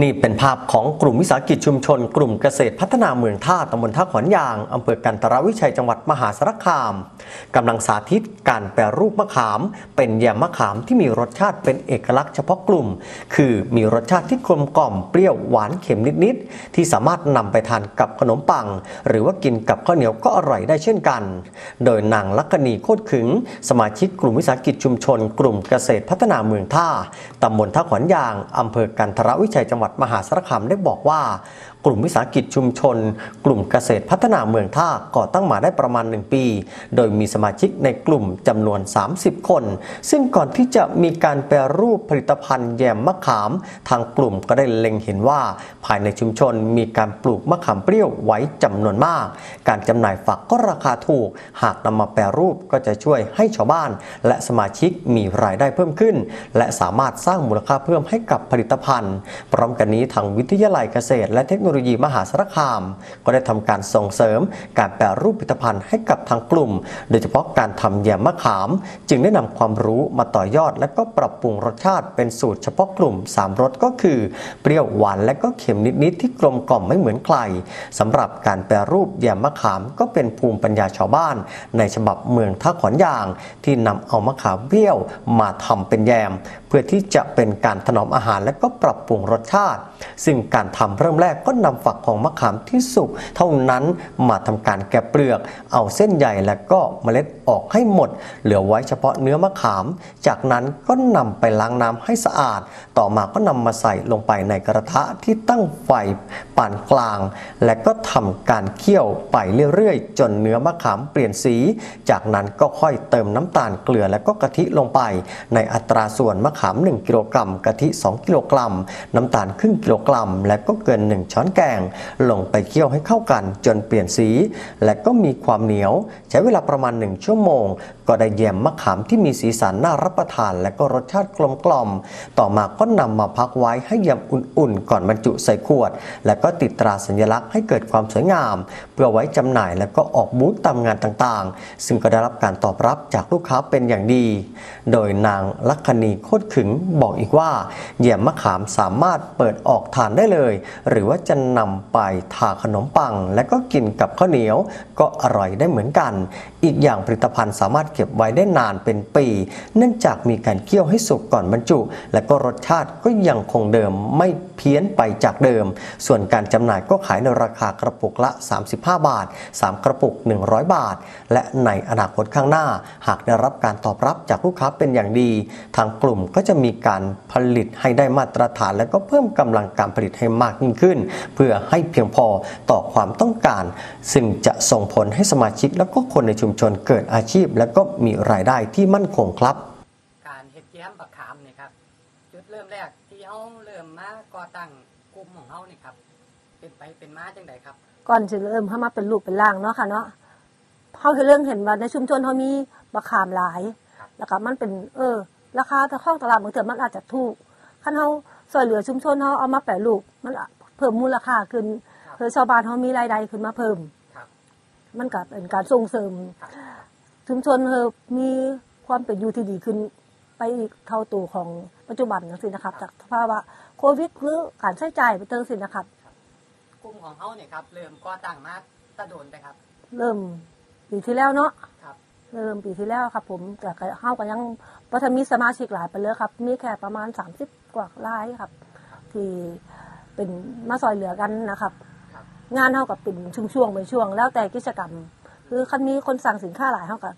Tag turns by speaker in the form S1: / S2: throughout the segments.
S1: นี่เป็นภาพของกลุ่มวิสาหกิจชุมชน กลุ่มเกษตรพัฒนาเมืองท่าตำบลท่าขอนยางอำเภอกันตรวิชัยจังหวัดมหาสารคามกำลังสาธิตการแปรรูปมะขาม เป็นแยมมะขามที่มีรสชาติเป็นเอกลักษณ์เฉพาะกลุ่ม คือมีรสชาติที่กลมกล่อมเปรี้ยวหวานเค็มนิดๆที่สามารถนำไปทานกับขนมปัง หรือว่ากินกับข้าวเหนียวก็อร่อยได้เช่นกัน โดยนางลักณีโคตรขึง สมาชิกกลุ่มวิสาหกิจชุมชน กลุ่มเกษตรพัฒนาเมืองท่าตำบลท่าขอนยางอำเภอกันทรวิชัยจังหวัดมหาสารคามได้บอกว่า กลุ่มวิสาหกิจชุมชน กลุ่มเกษตรพัฒนาเมืองท่าก่อตั้งมาได้ประมาณ 1 ปี โดยมีสมาชิกในกลุ่มจำนวน 30 คน ซึ่งก่อนที่จะมีการแปรรูปผลิตภัณฑ์แยมมะขาม ทางกลุ่มก็ได้เล็งเห็นว่า ภายในชุมชนมีการปลูกมะขามเปรี้ยวไว้จำนวนมาก การจำหน่ายฝักก็ราคาถูก หากนำมาแปรรูปก็จะช่วยให้ชาวบ้าน และสมาชิกมีรายได้เพิ่มขึ้น และสามารถสร้างมูลค่าเพิ่มให้กับผลิตภัณฑ์ พร้อมกันนี้ทางวิทยาลัยเกษตรและเทคโนโลยีมหาสารคาม ก็ได้ทำการส่งเสริมการแปรรูปผลิตภัณฑ์ให้กับทางกลุ่ม โดยเฉพาะการทำแยมมะขาม จึงได้นำความรู้มาต่อยอด และก็ปรับปรุงรสชาติเป็นสูตรเฉพาะกลุ่ม 3รสก็คือ เปรี้ยวหวานและก็เค็มนิดๆที่กลมกล่อมไม่เหมือนใครสำหรับการแปรรูปแยมมะขามก็เป็นภูมิปัญญาชาวบ้าน ในฉบับเมืองท่าขอนยาง ที่นำเอามะขามเปรี้ยวมาทำเป็นแยม เพื่อที่จะเป็นการถนอมอาหารและก็ปรับปรุงรสชาติ ซึ่งการทำเริ่มแรกก็นำฝักของมะขามที่สุกเท่านั้นมาทำการแกะเปลือก เอาเส้นใยและก็เมล็ดออกให้หมด เหลือไว้เฉพาะเนื้อมะขาม จากนั้นก็นำไปล้างน้ำให้สะอาด ต่อมาก็นำมาใส่ลงไปในกระทะที่ตั้งไฟปานกลาง และก็ทำการเคี่ยวไปเรื่อยๆ จนเนื้อมะขามเปลี่ยนสี จากนั้นก็ค่อยเติมน้ำตาลเกลือและก็กะทิลงไป ในอัตราส่วนมะขาม 1 กิโลกรัมกะทิ 2 กิโลกรัม น้ำตาลครึ่งกิโลกรัม และก็เกิน1ช้อนแกงลงไปเคี่ยวให้เข้ากันจนเปลี่ยนสี และก็มีความเหนียว ใช้เวลาประมาณ 1 ชั่วโมง ก็ได้แยมมะขามที่มีสีสันน่ารับประทาน และก็รสชาติกลมกล่อม ต่อมาก็นำมาพักไว้ให้เยมอุ่นๆ ก่อนบรรจุใส่ขวด และก็ติดตราสัญลักษณ์ให้เกิดความสวยงาม เพื่อไว้จำหน่ายและก็ออกบูธตามงานต่างๆ ซึ่งก็ได้รับการตอบรับจากลูกค้าเป็นอย่างดี โดยนางลักคณีโคตรขึงบอกอีกว่าแยมมะขามสามารถเปิดออกทานได้เลย หรือว่าจะนำไปทาขนมปัง และก็กินกับข้าวเหนียว ก็อร่อยได้เหมือนกัน อีกอย่างผลิตภัณฑ์สามารถเก็บไว้ได้นานเป็นปี เนื่องจากมีการเคี่ยวให้สุกก่อนบรรจุ และก็รสชาติก็ยังคงเดิมไม่เพี้ยนไปจากเดิม ส่วนการจำหน่ายก็ขายในราคากระปุกละ 35 บาท 3 กระปุก 100 บาท และในอนาคตข้างหน้า หากได้รับการตอบรับจากลูกค้าเป็นอย่างดี ทางกลุ่มก็จะมีการผลิตให้ได้มาตรฐาน และก็เพิ่มกำลังการผลิตให้มากยิ่งขึ้น เพื่อให้เพียงพอต่อความต้องการ ซึ่งจะส่งผลให้สมาชิกและก็คนในชุมชนเกิดอาชีพ และก็มีรายได้ที่มั่นคงครับ
S2: การเฮ็ดแย้มบักขามนี่ครับจุดเริ่มแรกที่เฮาเริ่มมาก่อตั้งกลุ่มของเฮานี่ครับเป็นไปเป็นมาจังไดครับ
S3: ก่อนสิเริ่มเข้ามาเป็นลูกเป็นล่างเนาะค่ะเนาะเขาคือเรื่องเห็นว่าในชุมชนเขามีมะขามหลาย
S2: ครับ
S3: แล้วก็มันเป็นเออ ราคาถ้าเข้าตลาดบางเถื่อมันอาจจะถูกคันเขาช่วยเหลือชุมชนเขาเอามาแปรรูปมันเพิ่มมูลค่าขึ้นเพื่อชาวบ้านเขามีรายได้ขึ้นมาเพิ่ม
S2: ครับ
S3: มันก็เป็นการส่งเสริม
S2: ครับ
S3: ชุมชนเฮอมีความเป็นอยู่ที่ดีขึ้นไปอีกเท่าตัวของปัจจุบันจังซี่นะครับ จากภาวะโควิดหรือการใช้จ่ายไปเติมสินะครับ
S2: กลุ่มของเฮานี่ครับเริ่มก่อตั้งมาตะโดนไปครับ
S3: เริ่มปีที่แล้วเนาะ
S2: ครับ
S3: เริ่มปีที่แล้วครับ ผมแต่ก็เฮาก็ยังบ่ทันมีสมาชิกหลายไปเลยครับ มีแค่ประมาณ30กว่ารายครับ ที่เป็นมาซอยเหลือกันนะครับ
S2: ครับ
S3: งานเฮากับเป็นช่วงๆเป็นช่วง แล้วแต่กิจกรรม คือคันมีคนสั่งสินค้าหลายเฮาก็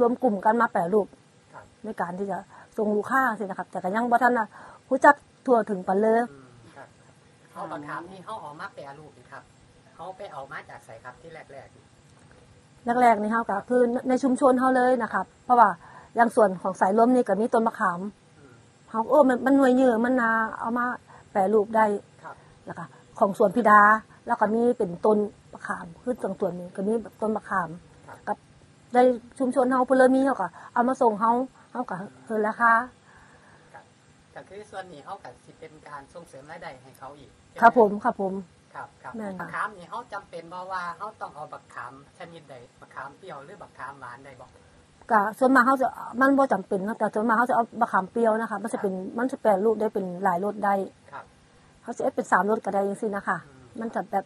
S3: รวมกลุ่มกันมาแปรรูป
S2: ครับ
S3: ในการที่จะส่งลูกค้าสินะครับ แต่ก็ยังบ่ทันน่ะรู้จักทั่วถึงปันเลย
S2: อืมครับเฮาบักขามนี่เฮาเออกมาแปรรูปนี่ครับเฮาไปเอามาจากไสครับที่แรกๆนี่
S3: แรกๆนี่เฮาก็คือในชุมชนเฮาเลยนะครับ เพราะว่าอย่างส่วนของสายลมนี่ก็มีต้นมะขาม
S2: อืม
S3: เฮาโอ้มันมันหน่วยเยือมันนาเอามาแปรรูปได้
S2: ครับ
S3: แล้วก็ของสวนพิดา แล้วก็มีเป็นต้นมะขามคือตรงส่วนนี้ก็มีแบบต้นมะขาม
S2: ครับ
S3: กับในชุมชนเฮาเพิ่นเลยมีเฮาก็เอามาส่งเฮาเฮาก็เพิ่นราคา
S2: ครับก็คือส่วนนี้เฮาก็สิเป็นการส่งเสริมรายได้ให้เขาอีกใช่ไห
S3: ครับผมครับผม
S2: ครับครับ
S3: แม่นค่ะ
S2: บักขามนี่เขาจำเป็นบ่ว่าเขาต้องเอาบักขามชนิดใดบักขามเปรี้ยวหรือบักขามหวานใดบอก
S3: ก็ส่วนมากเฮาจะมันบ่จำเป็นเนาะแต่ส่วนมากเฮาจะเอามะขามเปรี้ยวนะคะมันจะเป็นมันจะแปรรูปได้เป็นหลายรสได้
S2: ครับ
S3: เฮเขาจะเอ็ดเป็นสามรสก็ได้ยังสินะคะ มันจะแบบ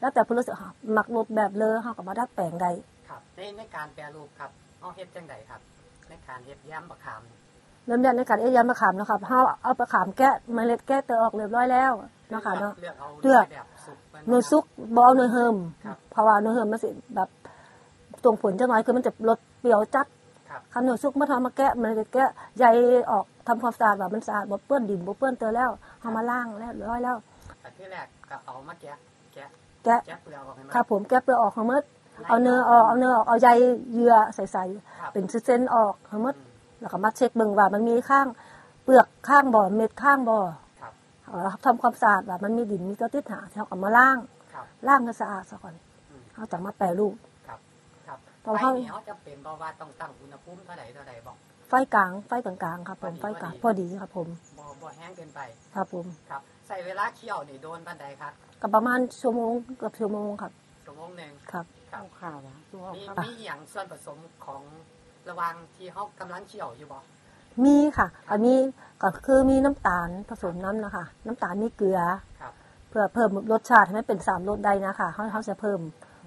S3: แล้วแต่ผู้รู้สึกค่ะหมักรสแบบเลอเขาก็มาดัดแปลงได้
S2: ครับในในการแปรรูปครับเอาเฮ็ดจังไดครับ ในการเฮ็ดแย้มบักขามนี่
S3: เริ่มแรกในการเอ็ดยำมะขามนะครับเขาเอามะขามแกะเมล็ดแกะเตอออกเรียบร้อยแล้วเนาะคะเนาะ
S2: เลือกเอา
S3: เลือก
S2: แบบสุกมั
S3: เนื้อซุกบเอาเนื้อเฮิม
S2: ครับ
S3: เพราะว่าเนื้อเฮิมมันสิแบบตรงผลจะน้อยคือมันจะลดเปรี้ยวจัด
S2: ครับ
S3: คันเนื้อซุกมาทำมาแกะมันจะแกะใยออกทำความสะอาดแบบมันสะอาดบ่เปื้อนดินบ่เปื้อนเตอแล้วเอามาล้างแล้วเรียบร้อยแล้ว
S2: แต่ที่แรก ก็เอามาแกะแกะ
S3: แกะ
S2: แกะเปลือกออกให้มัน
S3: ครับผมแกะเปลือกออกทั้งหมดเอาเนื้อออกเอาเนื้อออกเอาใยเยื่อใส
S2: ครับ
S3: ๆเป็นเส้นๆออกทั้งหมด
S2: อืม
S3: แล้วก็มาเช็คเบิ่งว่ามันมีข้างเปลือกข้างบ่เม็ดข้างบ่
S2: ครับ
S3: เอาทำความสะอาดว่ามันมีดินมีตัวติดหาเขาก็มาล้าง
S2: ครับ
S3: ล้างให้สะอาดซะก่อน
S2: อืม
S3: เขาจะมาแปรรูป
S2: ครับครับ
S3: เพราะ
S2: ไฟ
S3: เขา
S2: นี่เขาจะเป็นเพราะว่าต้องตั้งอุณหภูมิเท่าใดเท่าใดบอก
S3: ไฟกลาง ไฟกลางๆครับ ผม
S2: พอดี
S3: ไฟกลาง
S2: พ
S3: พ
S2: อ
S3: อ
S2: ดี
S3: ดีครับ ผม
S2: บ่บ่แห้งเกินไป
S3: ครับผม
S2: ครับใส่เวลาเคี่ยวนี่โดนปานใดครับ
S3: ก็ประมาณชั่วโมงเกือบชั่วโมงครับ
S2: ชั่วโมงหนึง
S3: ครับ
S2: ครับ
S4: ข่าวอะตัว
S2: มี
S4: ข่าว
S2: มีอย่างส่วนผสมของระหว่างที่เขากำลังเคี่ยวอยู่บ่
S3: มีค่ะก็มีก็คือมีน้ำตาลผสมน้ำนะคะ น้ำตาลมีเกลือ
S2: ครับ
S3: เพื่อเพิ่มรสชาติให้มันเป็นสามรสได้นะคะเขาเขาจะเพิ่ม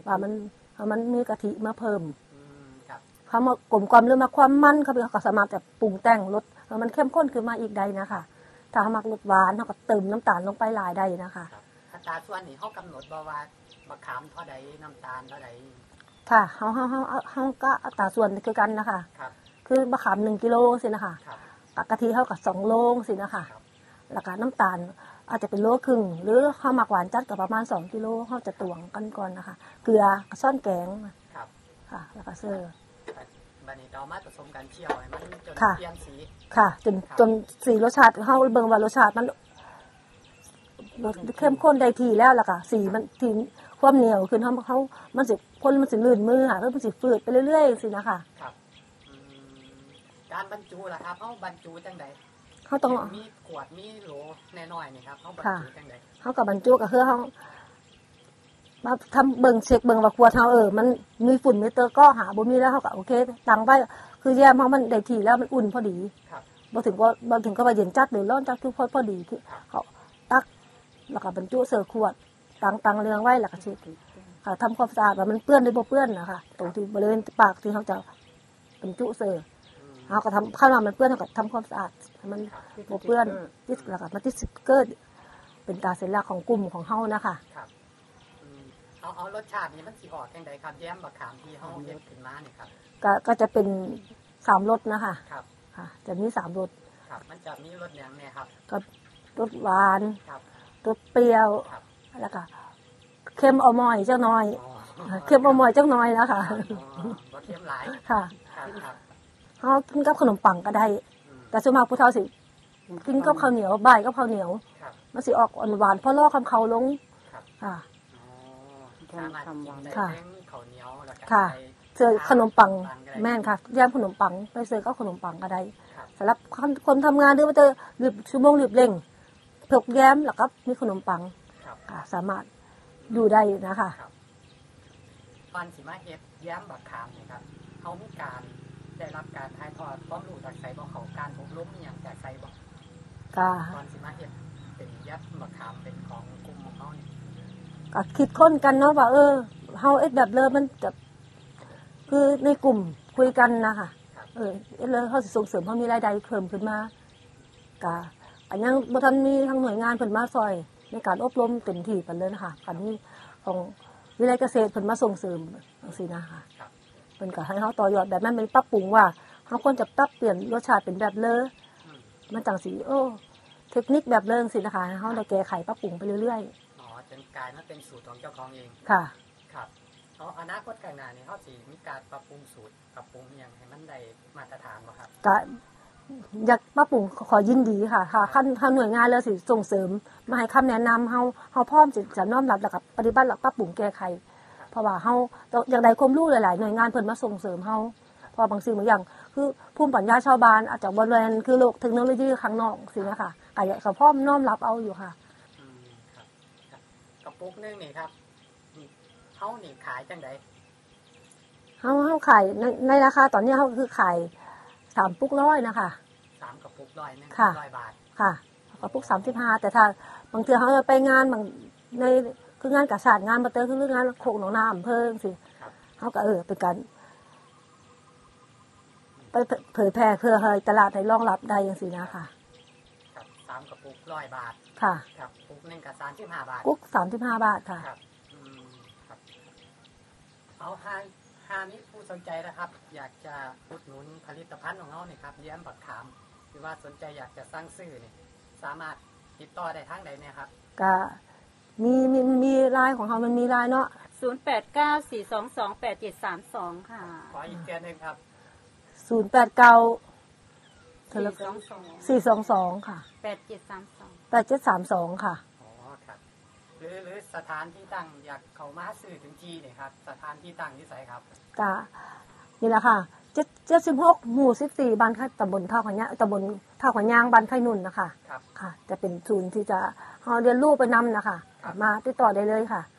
S3: ว่ามันว่ามันมีกะทิมาเพิ่ม
S2: อืมครับ
S3: เขามากลมกล่อมหรือมาความมันเขาเขาก็สามารถจะปรุงแต่งรสให้มันเข้มข้นขึ้นมาอีกได้นะคะ ถ้าเขามักรสหวานเขาก็เติมน้ำตาลลงไปหลายได้นะคะ
S2: ครับอัตราส่วนนี่เขากำหนดบ่ว่าบักขามเท่าใดน้ำตาลเท่าใด
S3: ค่ะเขาเขาเขาเขาก็อัตราส่วนคือกันนะคะ
S2: ครับ
S3: คือมะขามหนึ่งกิโลสินะคะ
S2: ครับ
S3: กะทิเท่ากับสองโลสินะคะ
S2: ครับ
S3: แล้วก็น้ำตาลอาจจะเป็นโลครึ่ง หรือข้าวหมักหวานจัดกับประมาณสองกิโลเขาจะตวงกันก่อนนะคะ เกลือกับซ่อนแกง
S2: ครับ
S3: ค่ะแล้วก็เซอร์
S2: บัดนี้เรามาผสมกันเคี่ยวให้มันจน
S3: ค่ะ
S2: เปลี่ยนสี
S3: ค่ะ จน
S2: ครับ
S3: จนสีรสชาติเขาเบิ่งว่ารสชาติมันรสเข้มข้นได้ทีแล้วล่ะค่ะ สีมันทีความเหนียวขึ้นเขาเขามันสิคนมันสิลื่นมือค่ะแล้วมันสิฝืดไปเรื่อยๆสินะคะ
S2: ครับอืมการบรรจุล่ะครับเขาบรรจุจังใด
S3: เขาต้อง
S2: เห็นมีขวดมีโหลน้อยๆนี่ครับเขาบรร
S3: ค่ะ
S2: จุจังใด
S3: เขากับบรรจุก็คือเขา มาทำเบิ่งเช็คเบิ่งว่าขวดเขาเออมันมีฝุ่นมีเตอร์ก็หาบ่มีแล้วเขาก็โอเคตังไปคือแยมเขามันได้ทีแล้วมันอุ่นพอดี
S2: ครับ
S3: บ่ถึงว่าบ่ถึงก็ว่าเย็นจัดหรือร้อนจัดคือพอพอดีที่เขาตักแล้วก็บรรจุเสือขวดตังตังเรียงไว้แล้วก็เช็ดค่ะทำความสะอาดว่ามันเปื้อนหรือบ่เปื้อนนะคะตรงที่บริเวณปากที่เขาจะบรรจุเสือ
S2: อืม
S3: เขาก็ทำข้างนอกมันเปื้อนเขาก็ทำความสะอาดให้มันบ่เปื้อนติดแล้วก็มาติดสติ๊กเกอร์เป็นตาสัญลักษณ์ของกลุ่มของเฮานะคะ
S2: ครับอืม เอาเอารสชาตินี่มันสิออกจังใดครับแย้มบักขามที่เขาเฮ็ดขึ้นมานี่ครับ
S3: ก็ก็จะเป็นสามรสนะคะ
S2: ครับ
S3: ค่ะ จะมีสามรส
S2: ครับ มันจะมีรสอย่างเนี่ยครับ
S3: ก็รสหวาน
S2: ครับ
S3: รสเปรี้ยว
S2: ครับ
S3: แล้วก็เค็มเอาหมอยเจ้าน้อย
S2: อ๋อ
S3: เค็มเอาหมอยเจ้าน้อยนะคะ
S2: อ๋อบ่เค็มหลาย
S3: ค่ะ
S2: ครับครับ
S3: เขากินกับขนมปังก็ได้
S2: อืม
S3: แต่ส่วนมากผู้เฒ่าสิกินกับข้าวเหนียวบ่ายกับข้าวเหนียว
S2: ครับ
S3: มันสิออกหวานๆเพราะลอกคำเขาลง
S2: ครับ
S3: ค่ะ
S2: อ๋อสามารถกินได้
S3: ค่ะ
S2: แป้งข้าวเหนียวแล้วก็
S3: ค่ะ
S2: ใส่
S3: เจอขนมปัง
S2: ปังก็ได้
S3: แม่นค่ะย่างขนมปังไปเจอก็ขนมปังก็ได้
S2: ครับ
S3: สำหรับคนคนทำงานหรือว่าจะรีบชั่วโมงรีบเร่งเผือกแย้มแล้วก็มีขนมปัง
S2: ครับ
S3: ค่ะสามารถอยู่ได้นะคะ
S2: ก่อนสิมาเฮ็ดแย้มบักขามนี่ครับเขามีการได้รับการถ่ายทอดความรู้จากไสบ่เขาการอบรมอหย่างจากไสบ่
S3: ก็
S2: ก่อนสิมาเฮ็ดเป็นแย้มบักขามเป็นของกลุ่มของเขานี่
S3: ก็คิดค้นกันเนาะว่าเออเฮาเอ็ดแบบเลิมันจะคือในกลุ่มคุยกันนะคะเออเอ็ดเลยเขาส่งเสริมเขามีรายได้เพิ่มขึ้นมาก็อันยังบทันมีทางหน่วยงานเพิ่นมาซอย ในการอบรมเต็มที่กันเลยนะคะอันนี้ของวิเลยเกษตรเพิ่นมาส่งเสริมจังซี่นะคะเพิ่นก็ให้เฮาต่อยอดแบบนั้นไปปรับปรุงว่าเฮาควรจะปรับเปลี่ยนรสชาติเป็นแบบเลอ
S2: มั
S3: นจังสิโอ้เทคนิคแบบเลิงสินะคะเฮาได้แก้ไขปรับปรุงไปเรื่อย
S2: อ๋ อจนกลายมาเป็นสูตรของเจ้าของเอง
S3: ๆค่ะ
S2: ครับเอาอนาคตข้างหน้านี่เขาสิมีการปรับปรุงสูตรปรับปรุงอหย่างให้มันได้มาตรฐานบ่ครับ
S3: ก็อยากปรับปรุงขอยินดีค่ะค่ะขั้นทางหน่วยงานแล้วสิส่งเสริม มาให้คำแนะนำเฮาเฮาพร้อมสิจะน้อมรับแล้วก็ปฏิบัติแล้วปรับปรุงแก้ไขเพราะว่าเฮาต้องอย่างใดความรู้หลายๆหน่วยงานเพิ่นมาส่งเสริมเฮาเพราะบางสิ่งบางอย่าง คือภูมิปัญญาชาวบ้านอาจจะบ่แรงคือโลกเทคโนโลยีข้างนอกสินะคะก็อยากเขาพร้อมน้อมรับเอาอยู่ค่ะ
S2: อืมครับครับกระ ปุกหนึงนี่ครับนี่เขานี่ขายจังได
S3: เฮาเฮาขายในในราคาตอนนี้เฮาคือขายสามปุกร้อยนะคะ
S2: สามกระปุกร้อยหนึง
S3: ค่ะ
S2: ร้อยบาท
S3: ค่ะกระปุกสามสิบห้าแต่ถ้าบางเทื่อเขาจะไปงานบางในคืองานกระสานงานมาเตอร์คืองานโคกหนองนาอำเภอจังซี่
S2: ครับ
S3: เขาก็เออเป็นการไปเผยแพร่เพื่อให้ตลาดให้รองรับได้จังซี่นะคะ
S2: ครับสามกระปุกร้อยบาท
S3: ค่ะ
S2: ครับปุก หนึ่งกับสามสิบห้าบาท
S3: กุ๊ก35บาทค่ะ
S2: ครับอืมครับ เอาห้าห้านี้ผู้สนใจนะครับ อยากจะอุดหนุนผลิตภัณฑ์ของเราเนี่ยครับเลี้ยมบักขาม หรือว่าสนใจอยากจะสร้างซื้อเนี่ยสามารถติดต่อได้ทางใดเนี่ยครับ
S3: ก็มีมีมีลายของเขามันมีลายเนาะ
S4: ศูนย์แปดเก้าสี่สองสองแปดเจ็ดสามสองค่ะ
S2: ขออีกเดือนหนึ่งครับ
S3: ศูนย์แปดเก้า
S4: สี่สองสอง
S3: สี่สองสองค่ะ
S4: แปดเจ็ดสามสอง
S3: แปดเจ็ดสามสองค่ะ
S2: อ๋อครับ หรือหรือสถานที่ตั้งอยากเขามาซื้อถึงที่เนี่ยครับ สถานที่ตั้งที่ไสครับ
S3: กะนี่แหละค่ะเจ็ดเจ็ดสิบหกหมู่สิบสี่บ้านค่ายตำบลท่าขวัญยางตำบลท่าขวัญยางบ้านค่ายนุ่นนะคะ
S2: ครับ
S3: ค่ะ จะเป็นศูนย์ที่จะเราเรียนรู้ไปนำนะคะ
S2: ครับ
S3: มาติดต่อได้เลยค่ะ
S2: ค